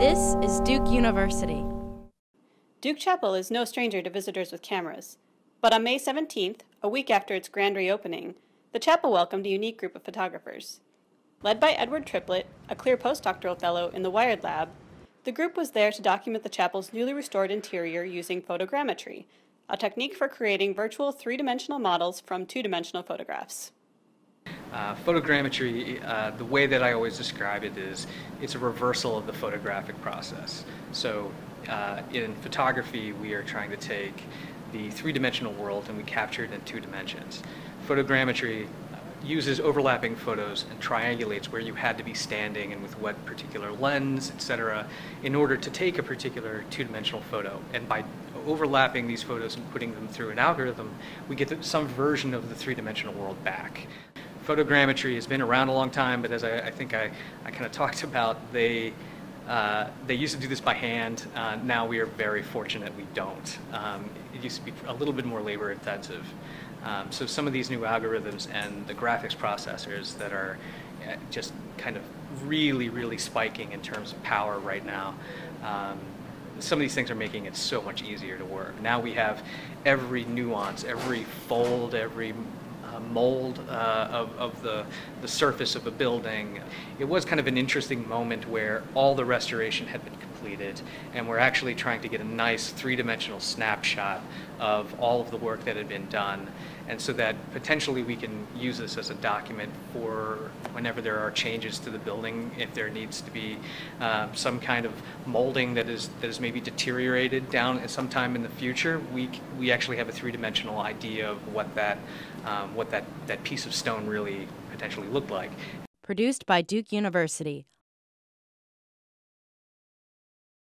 This is Duke University. Duke Chapel is no stranger to visitors with cameras, but on May 17th, a week after its grand reopening, the chapel welcomed a unique group of photographers. Led by Edward Triplett, a clear postdoctoral fellow in the Wired Lab, the group was there to document the chapel's newly restored interior using photogrammetry, a technique for creating virtual three dimensional models from two dimensional photographs. Uh, photogrammetry, uh, the way that I always describe it is it's a reversal of the photographic process. So uh, in photography, we are trying to take the three-dimensional world and we capture it in two dimensions. Photogrammetry uses overlapping photos and triangulates where you had to be standing and with what particular lens, etc., in order to take a particular two-dimensional photo. And by overlapping these photos and putting them through an algorithm, we get some version of the three-dimensional world back photogrammetry has been around a long time, but as I, I think I, I kind of talked about, they, uh, they used to do this by hand. Uh, now we are very fortunate we don't. Um, it used to be a little bit more labor intensive. Um, so some of these new algorithms and the graphics processors that are uh, just kind of really, really spiking in terms of power right now. Um, some of these things are making it so much easier to work. Now we have every nuance, every fold, every mold uh, of, of the, the surface of a building. It was kind of an interesting moment where all the restoration had been completed and we're actually trying to get a nice three-dimensional snapshot of all of the work that had been done and so that potentially we can use this as a document for whenever there are changes to the building, if there needs to be um, some kind of molding that is that is maybe deteriorated down at some time in the future, we we actually have a three-dimensional idea of what that um, what that that piece of stone really potentially looked like. Produced by Duke University,